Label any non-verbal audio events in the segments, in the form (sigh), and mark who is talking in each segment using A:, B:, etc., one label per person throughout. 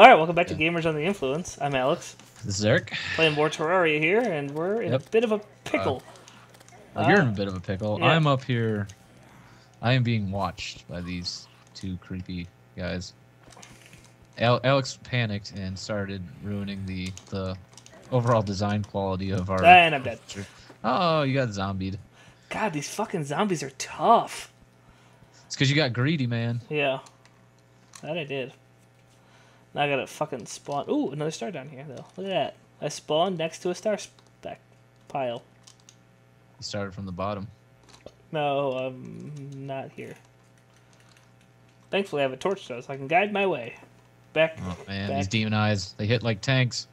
A: All right, welcome back to Gamers Under the Influence. I'm Alex,
B: This is Eric.
A: playing more Terraria here, and we're in
B: Yep.
A: a bit of a pickle.
B: Oh, you're in a
A: Ah.
B: bit of a pickle.
A: Yeah.
B: I'm up here. I am being watched by these two creepy guys. Al- Alex panicked and started ruining the the overall design quality of our.
A: and I'm dead.
B: Oh, you got zombied.
A: God, these fucking zombies are tough.
B: It's because you got greedy, man.
A: Yeah, that I did. Now I gotta fucking spawn. Ooh, another star down here though. Look at that. I spawned next to a star speck pile.
B: You started from the bottom.
A: No, I'm not here. Thankfully, I have a torch though, so I can guide my way. Back.
B: Oh man,
A: back.
B: these demon eyes. They hit like tanks.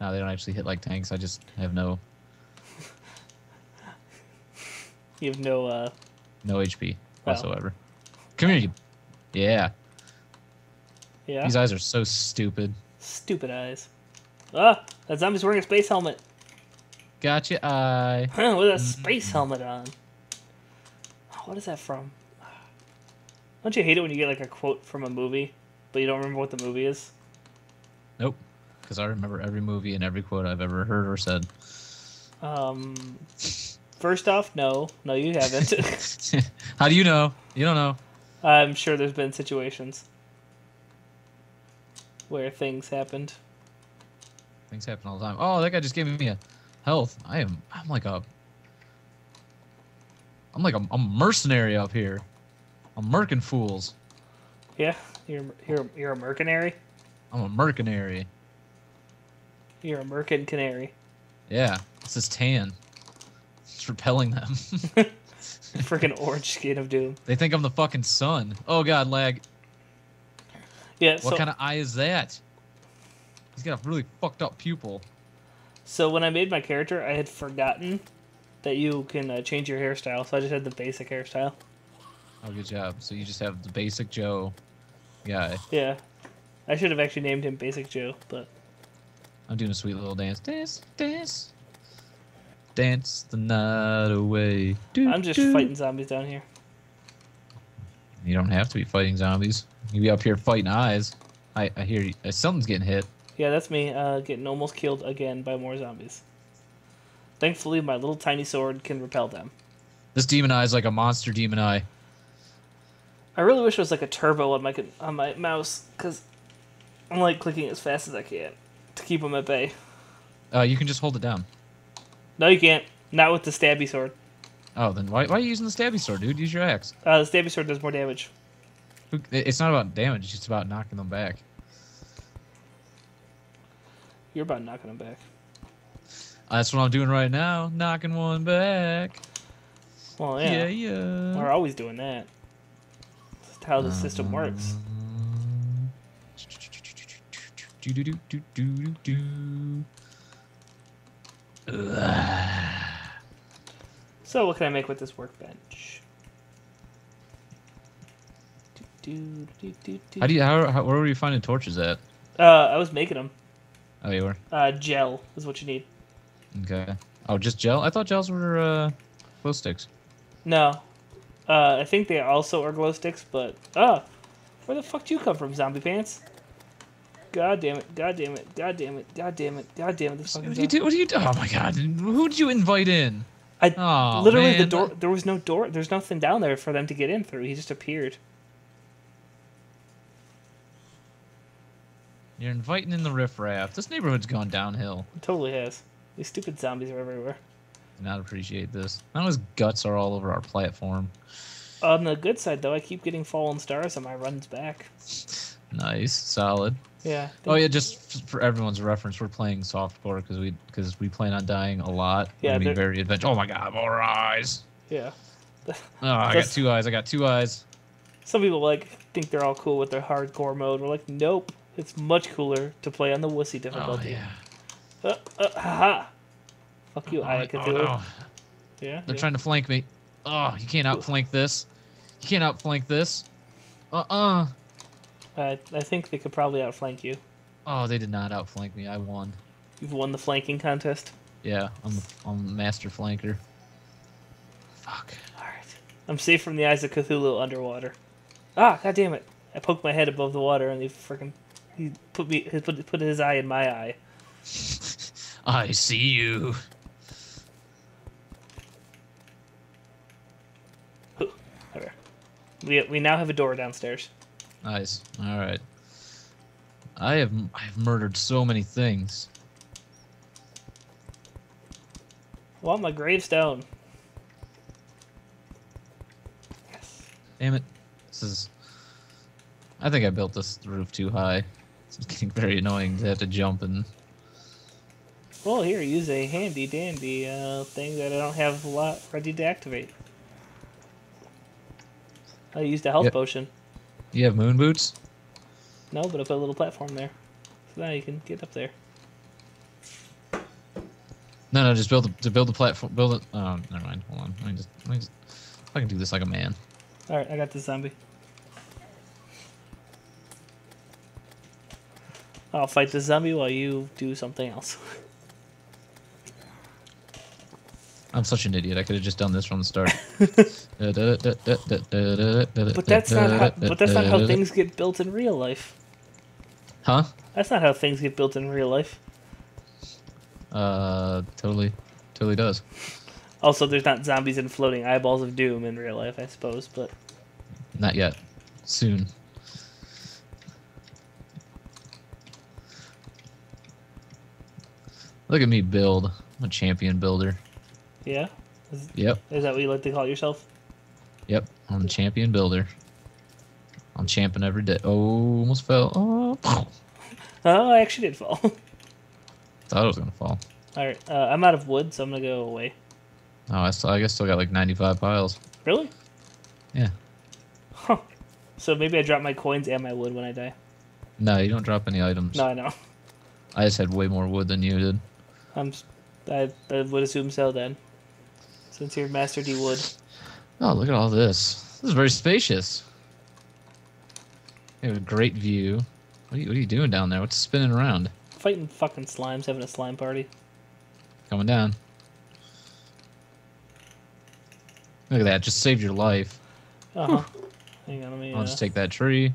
B: No, they don't actually hit like tanks. I just have no (laughs)
A: You have no. uh
B: no HP whatsoever. Here. (laughs) Yeah,
A: Yeah.
B: these eyes are so stupid.
A: Stupid eyes. Ah, that zombie's wearing a space helmet.
B: Gotcha, eye.
A: Huh, with a space helmet on. What is that from? Don't you hate it when you get like a quote from a movie, but you don't remember what the movie is?
B: Nope. Because I remember every movie and every quote I've ever heard or said.
A: Um, first off, no, no, you haven't. (laughs)
B: How do you know? You don't know.
A: I'm sure there's been situations where things happened.
B: Things happen all the time. Oh, that guy just gave me a health. I am. I'm like a. I'm like a, a mercenary up here. I'm merkin fools.
A: Yeah, you're you're you're a mercenary.
B: I'm a mercenary.
A: You're a merkin canary.
B: Yeah, this is tan. It's repelling them. (laughs) (laughs)
A: Freaking orange skin of doom.
B: they think I'm the fucking sun. Oh god, lag.
A: Yeah.
B: What
A: so
B: kind of eye is that? He's got a really fucked up pupil.
A: so when I made my character, I had forgotten that you can uh, change your hairstyle, so I just had the basic hairstyle.
B: Oh, good job. So you just have the basic Joe guy.
A: Yeah. I should have actually named him Basic Joe, but
B: I'm doing a sweet little dance. Dance, dance. Dance the night away. Do,
A: I'm just
B: do.
A: fighting zombies down here.
B: You don't have to be fighting zombies. You be up here fighting eyes. I, I hear you. uh, something's getting hit.
A: Yeah, that's me uh, getting almost killed again by more zombies. Thankfully, my little tiny sword can repel them.
B: This demon eye is like a monster demon eye.
A: I really wish it was like a turbo on my on my mouse, because I'm like clicking as fast as I can to keep them at bay.
B: Uh, you can just hold it down.
A: No, you can't. Not with the stabby sword.
B: Oh, then why, why are you using the stabby sword, dude? Use your axe.
A: Uh, the stabby sword does more damage.
B: It's not about damage. It's just about knocking them back.
A: You're about knocking them back.
B: That's what I'm doing right now. Knocking one back.
A: Well,
B: Yeah,
A: yeah.
B: yeah.
A: We're always doing that. That's how the system works.
B: Do do do do do do do.
A: So, what can I make with this workbench? Do, do, do, do,
B: How do you how, how where were you finding torches at?
A: Uh, I was making them.
B: Oh, you were.
A: Uh, gel is what you need.
B: Okay. Oh, just gel. I thought gels were uh, glow sticks.
A: No. Uh, I think they also are glow sticks, but ah, where the fuck do you come from, zombie pants? God damn it! God damn it! God damn it! God damn it! God damn it! This fucking
B: What do you do? What do you do? Oh my god! Who did you invite in?
A: I
B: Oh,
A: literally the door. There was no door. There's nothing down there for them to get in through. He just appeared.
B: You're inviting in the riffraff. This neighborhood's gone downhill.
A: It totally has. These stupid zombies are everywhere.
B: Do not appreciate this. Now his guts are all over our platform.
A: On the good side, though, I keep getting fallen stars on my runs back. (laughs)
B: Nice, solid.
A: Yeah.
B: Oh yeah, just for everyone's reference, we're playing softcore because we because we plan on dying a lot.
A: Yeah,
B: be very adventure. Oh my god, more eyes.
A: Yeah. (laughs)
B: Oh, I got two eyes. I got two eyes.
A: Some people like think they're all cool with their hardcore mode. We're like, nope. It's much cooler to play on the wussy difficulty.
B: Oh yeah.
A: Uh, uh, haha. Fuck you,
B: Oh,
A: I
B: oh,
A: do it.
B: no.
A: Yeah.
B: They're
A: yeah.
B: trying to flank me. Oh, you can't outflank this. You can't outflank this. Uh-uh.
A: I, I think they could probably outflank you.
B: Oh, they did not outflank me. I won.
A: You've won the flanking contest.
B: Yeah, I'm I'm master flanker. Fuck.
A: All right. I'm safe from the eyes of Cthulhu underwater. Ah, god damn it! I poked my head above the water and he freaking he put me he put put his eye in my eye. (laughs)
B: I see you.
A: We we now have a door downstairs.
B: Nice. All right. I have I have murdered so many things.
A: Well, my gravestone. Yes.
B: Damn it. This is. I think I built this roof too high. It's getting very annoying to have to jump and.
A: Well, here, use a handy dandy uh, thing that I don't have a lot ready to activate. I used a health
B: Yep.
A: potion.
B: You have moon boots?
A: No, but I put a little platform there. So now you can get up there.
B: No, no, just build the, to build the platform. Build it. Oh, never mind. Hold on. Let me just. Let me just. I can do this like a man.
A: Alright, I got this zombie. I'll fight the zombie while you do something else. (laughs)
B: I'm such an idiot. I could have just done this from the start. (laughs) But
A: that's not how, but that's not how things get built in real life.
B: Huh?
A: That's not how things get built in real life.
B: Uh, totally, totally does.
A: Also, there's not zombies and floating eyeballs of doom in real life, I suppose, but
B: Not yet. Soon. Look at me build. I'm a champion builder.
A: Yeah. Is,
B: Yep,
A: is that what you like to call yourself?
B: yep. I'm a champion builder. I'm champing every day. Oh, almost fell. Oh, (laughs)
A: Oh, I actually did fall. (laughs)
B: thought it was gonna fall.
A: Alright, uh, I'm out of wood, so I'm gonna go away.
B: Oh, I, still, I guess still got like 95 piles.
A: Really?
B: Yeah.
A: Huh. So maybe I drop my coins and my wood when I die.
B: No, you don't drop any items.
A: No, I know. (laughs)
B: I just had way more wood than you did.
A: I'm. I, I would assume so then. Since you're Master D Wood.
B: Oh, look at all this. This is very spacious. You have a great view. What are you, what are you doing down there? What's spinning around?
A: Fighting fucking slimes, having a slime party.
B: Coming down. Look at that. Just saved your life.
A: Uh huh. Hang on, let me.
B: I'll
A: Uh,
B: just take that tree.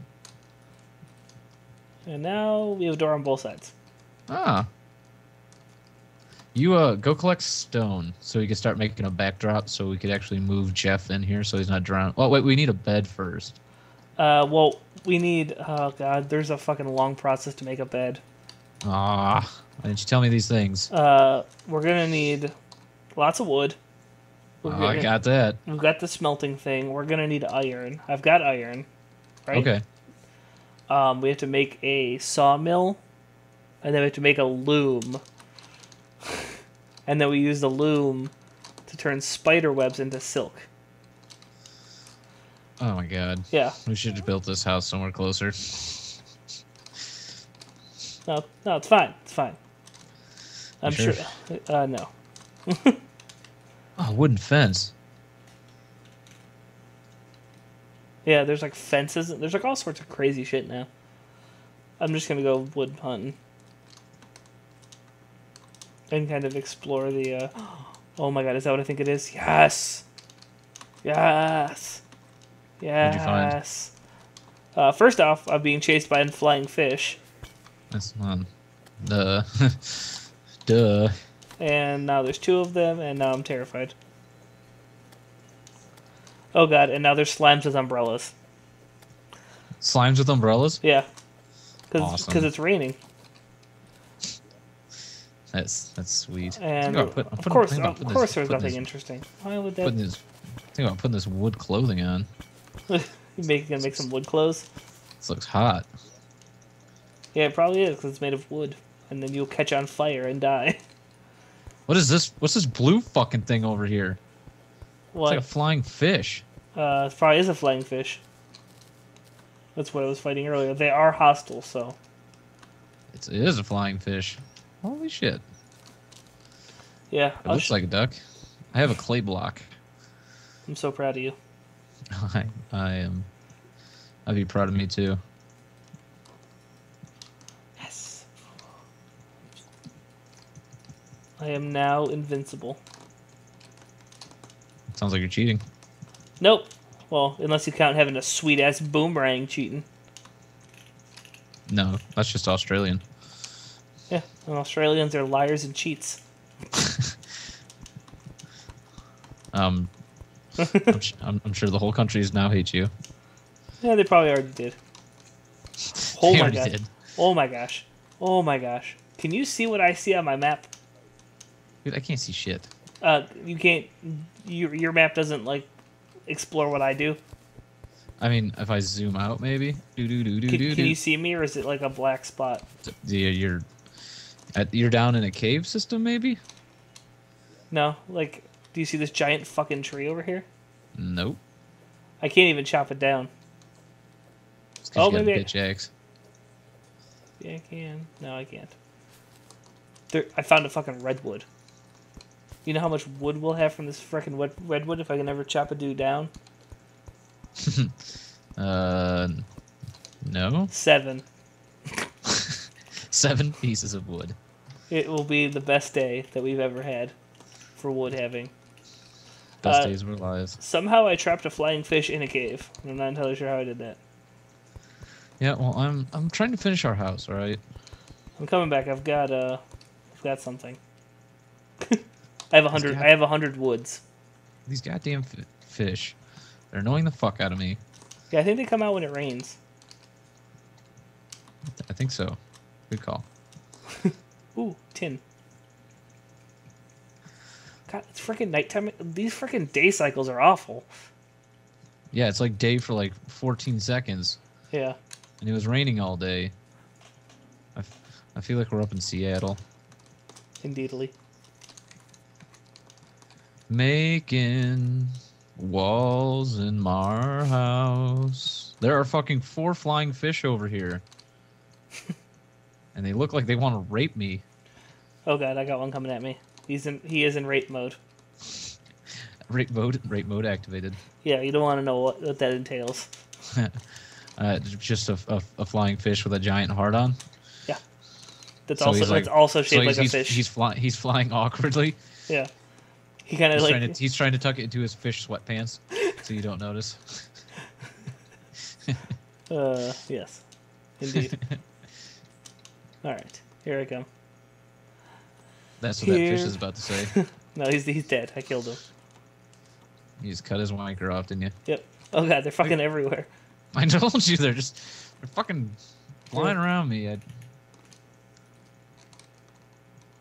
A: and now we have a door on both sides.
B: Ah. You uh go collect stone so we can start making a backdrop so we could actually move Jeff in here so he's not drowned. Well, wait, we need a bed first.
A: Uh, well, we need. Oh god, there's a fucking long process to make a bed.
B: Ah, why didn't you tell me these things?
A: Uh, we're gonna need lots of wood. We're
B: Oh, I
A: gonna-
B: got that.
A: We've got the smelting thing. We're gonna need iron. I've got iron. Right.
B: Okay.
A: Um, we have to make a sawmill, and then we have to make a loom. And then we use the loom to turn spider webs into silk.
B: Oh my god.
A: Yeah.
B: We should have built this house somewhere closer.
A: No, no, it's fine. It's fine. I'm
B: sure?
A: sure. Uh, no. (laughs)
B: Oh, wooden fence.
A: Yeah, there's like fences. There's like all sorts of crazy shit now. I'm just gonna go wood hunting and kind of explore the. Uh... Oh my god, is that what I think it is? Yes, yes,
B: What'd you find?
A: yes. Uh, first off, I'm being chased by a flying fish,
B: That's um, duh, (laughs) duh.
A: and now there's two of them, and now I'm terrified. Oh god, and now there's slimes with umbrellas.
B: Slimes with umbrellas.
A: Yeah, because
B: Awesome.
A: it's raining.
B: That's that's sweet.
A: And
B: put- I'm
A: of course,
B: about
A: of course,
B: this-
A: there's nothing
B: this-
A: interesting. Why would that
B: Putting this, think about putting this wood clothing on.
A: you (laughs) make gonna make some wood clothes?
B: This looks hot.
A: Yeah, it probably is because it's made of wood, and then you'll catch on fire and die. (laughs)
B: What is this? What's this blue fucking thing over here? It's like a flying fish.
A: uh, it probably is a flying fish. That's what I was fighting earlier. They are hostile, so
B: It's, it is a flying fish. Holy shit!
A: yeah.
B: It
A: I'll
B: looks
A: sh-
B: like a duck. I have a clay block.
A: I'm so proud of you. (laughs)
B: I, I am. I'd be proud of me too.
A: Yes. I am now invincible.
B: Sounds like you're cheating.
A: Nope. Well, unless you count having a sweet ass boomerang cheating.
B: No, that's just Australian.
A: Yeah, and Australians are liars and cheats. (laughs)
B: Um, I'm, I'm, I'm sure the whole countries now hate you.
A: Yeah, they probably already did. (laughs) Oh
B: They
A: my
B: already
A: god.
B: did.
A: Oh my gosh. Oh my gosh. Can you see what I see on my map?
B: Dude, I can't see shit.
A: Uh, you can't. Your your map doesn't like explore what I do.
B: I mean, if I zoom out, maybe. Do do do do do
A: can you see me, or is it like a black spot?
B: Yeah, you're. At, you're down in a cave system, maybe.
A: No. Like, do you see this giant fucking tree over here?
B: Nope.
A: I can't even chop it down. Oh,
B: you got a
A: maybe I-
B: bitch axe.
A: Yeah, I can. No, I can't. There, I found a fucking redwood. You know how much wood we'll have from this freaking redwood if I can ever chop a dude down? (laughs)
B: Uh, no.
A: Seven.
B: Seven pieces of wood.
A: It will be the best day that we've ever had for wood having.
B: Best
A: Uh,
B: days of our lives.
A: Somehow I trapped a flying fish in a cave. I'm not entirely sure how I did that.
B: Yeah, well, I'm I'm trying to finish our house. All right.
A: I'm coming back. I've got uh, I've got something. (laughs) I have a hundred. I have a hundred woods.
B: These goddamn f- fish, they're annoying the fuck out of me.
A: Yeah, I think they come out when it rains.
B: I think so. Good call. (laughs)
A: Ooh, tin. God, it's freaking nighttime. These freaking day cycles are awful.
B: Yeah, it's like day for like 14 seconds,
A: Yeah.
B: and it was raining all day. I, f- I feel like we're up in Seattle.
A: Indeedly.
B: Making walls in my house. There are fucking four flying fish over here. (laughs) and they look like they want to rape me.
A: Oh god, I got one coming at me. He's in. He is in rape mode.
B: Rape mode, rape mode activated.
A: Yeah, you don't want to know what, what that entails. (laughs)
B: Uh, just a, a, a flying fish with a giant heart on.
A: Yeah, that's
B: So
A: also
B: like-
A: that's also
B: So
A: shaped
B: he's,
A: like a
B: he's,
A: fish.
B: he's, fly, he's flying (laughs) awkwardly.
A: yeah. He kind of
B: He's,
A: like
B: trying to, he's trying to tuck it into his fish sweatpants so you don't notice. (laughs)
A: uh yes, indeed. All right, here I come.
B: That's what that fish is about to say. (laughs)
A: No, he's he's dead. I killed him.
B: You just cut his wanker off, didn't you?
A: Yep. Oh god, they're fucking everywhere. (laughs)
B: I told you they're just they're fucking flying around me. I,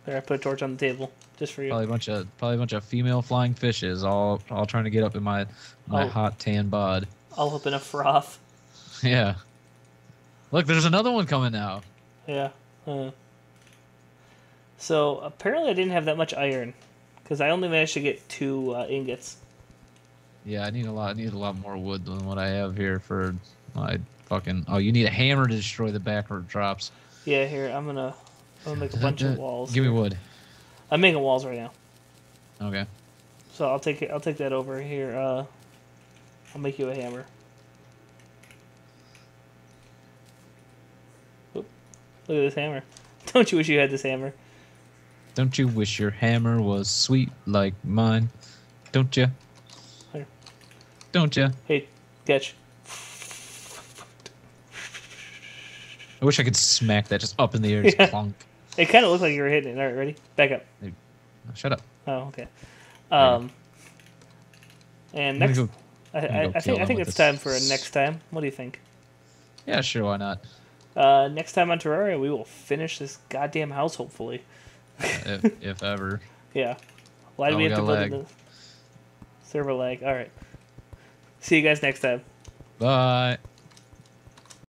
A: There, I put a torch on the table just for you.
B: probably a bunch of probably a bunch of female flying fishes, all all trying to get up in my my
A: Oh.
B: hot tan bod.
A: I'll open a froth. (laughs)
B: Yeah. Look, there's another one coming now.
A: Yeah. Uh, so apparently I didn't have that much iron, because I only managed to get two uh, ingots.
B: Yeah, I need a lot. I need a lot more wood than what I have here for my fucking. Oh, you need a hammer to destroy the backward drops.
A: Yeah, here I'm gonna I'm gonna make a (laughs) bunch of walls.
B: Give me wood.
A: I'm making walls right now,
B: Okay.
A: so I'll take. I'll take that over here. Uh, I'll make you a hammer. Look at this hammer. (laughs) Don't you wish you had this hammer?
B: Don't you wish your hammer was sweet like mine? Don't you?
A: Here.
B: Don't you?
A: Hey, catch.
B: I wish I could smack that just up in the air, just
A: Yeah.
B: clunk. (laughs)
A: It kind of looked like you were hitting it. All right, ready? Back up.
B: Shut up.
A: Oh, okay. Um, and next,
B: go-
A: I, I, I think I think it's
B: this
A: time for a next time. What do you think?
B: Yeah, sure. Why not?
A: Uh, next time on Terraria, we will finish this goddamn house. Hopefully,
B: if, (laughs) if ever.
A: yeah. Why do
B: Oh,
A: we
B: we
A: have to build in the server lag? All right. See you guys next time.
B: Bye.